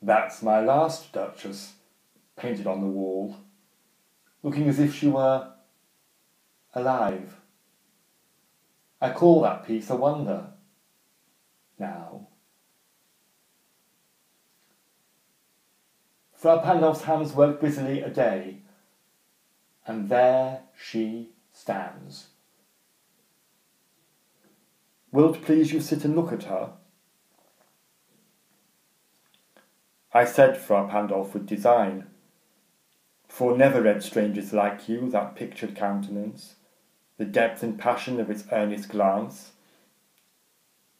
That's my last Duchess, painted on the wall, looking as if she were alive. I call that piece a wonder. Now. Fra Pandolf's hands work busily a day, and there she stands. Will't please you sit and look at her? I said Fra Pandolf with design, for never read strangers like you that pictured countenance, the depth and passion of its earnest glance.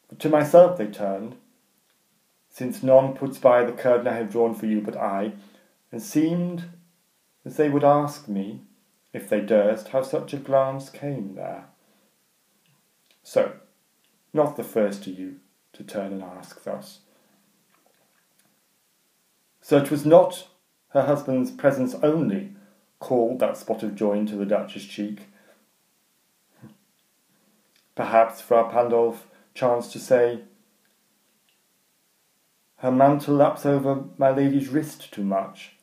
But to myself they turned, since none puts by the curtain I have drawn for you but I, and seemed as they would ask me, if they durst, how such a glance came there. So, not the first to you to turn and ask thus. So it was not her husband's presence only called that spot of joy into the Duchess' cheek. Perhaps Fra Pandolf chanced to say, Her mantle laps over my lady's wrist too much,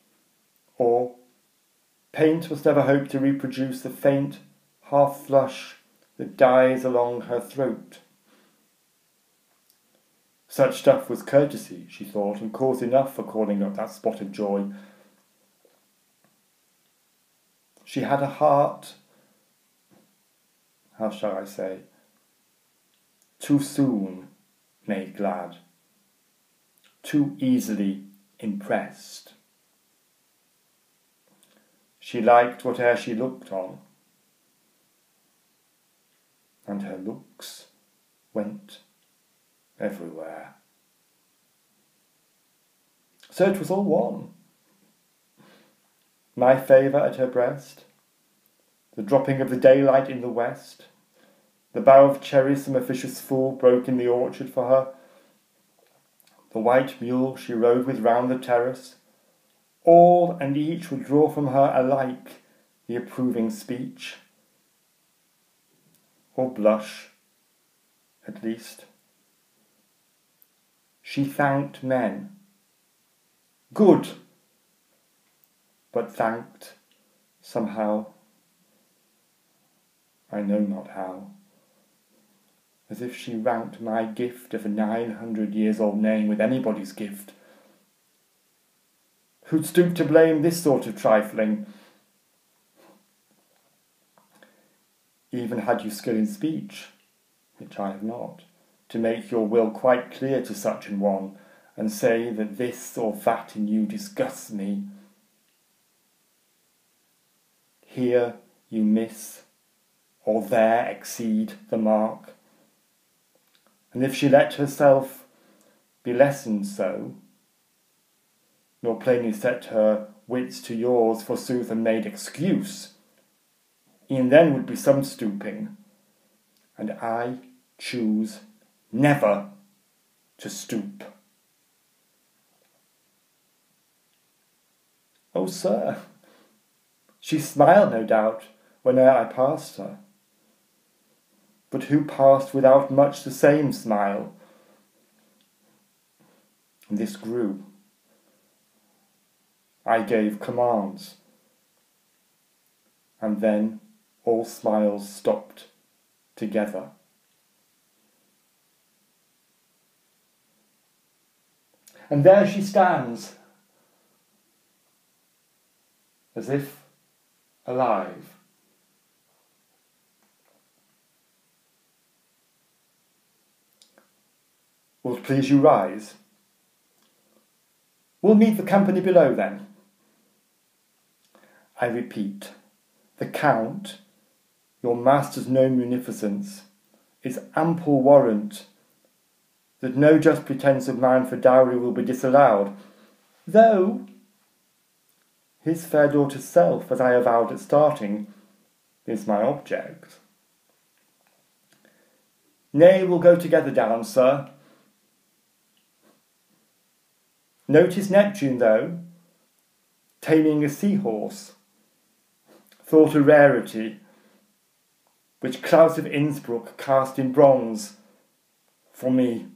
or Paint must never hope to reproduce the faint half flush that dies along her throat. Such stuff was courtesy, she thought, and cause enough for calling up that spot of joy. She had a heart, how shall I say, too soon made glad, too easily impressed. She liked whate'er she looked on, and her looks went everywhere. So it was all one. My favour at her breast, the dropping of the daylight in the west, the bough of cherries some officious fool broke in the orchard for her, the white mule she rode with round the terrace, all and each would draw from her alike the approving speech, or blush, at least. She thanked men. Good, but thanked somehow, I know not how, as if she ranked my gift of a nine hundred years old name with anybody's gift. Who'd stoop to blame this sort of trifling? Even had you skill in speech, which I have not to make your will quite clear to such an one, and say that this or that in you disgusts me. Here you miss, or there exceed the mark. And if she let herself be lessened so, nor plainly set her wits to yours, forsooth, and made excuse, e'en then would be some stooping, and I choose never to stoop. Oh, sir, she smiled, no doubt, whene'er I passed her. But who passed without much the same smile? And this grew. I gave commands, and then all smiles stopped together. And there she stands, as if alive. Will please you rise? We'll meet the company below then. I repeat, the Count, your master's known munificence, is ample warrant that no just pretence of mine for dowry will be disallowed, though his fair daughter's self, as I avowed at starting, is my object. Nay, we'll go together down, sir. Notice Neptune, though, taming a seahorse, thought a rarity, which Claus of Innsbruck cast in bronze for me.